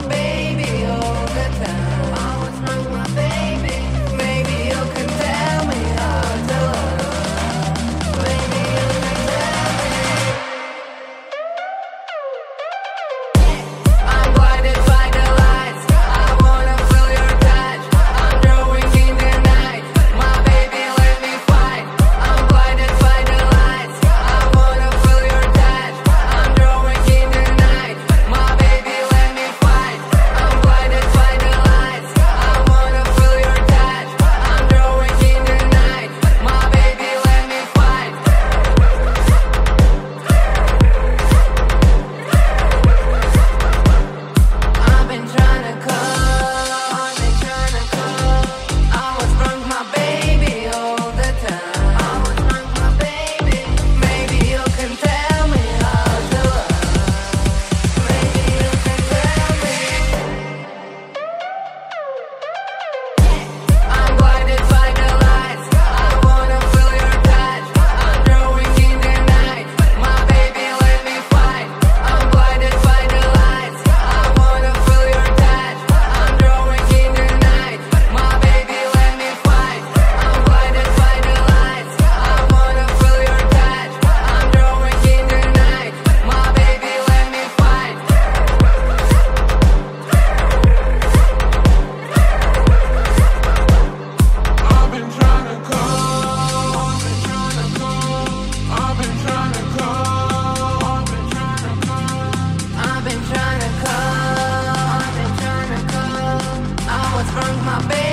my. Burn my bacon.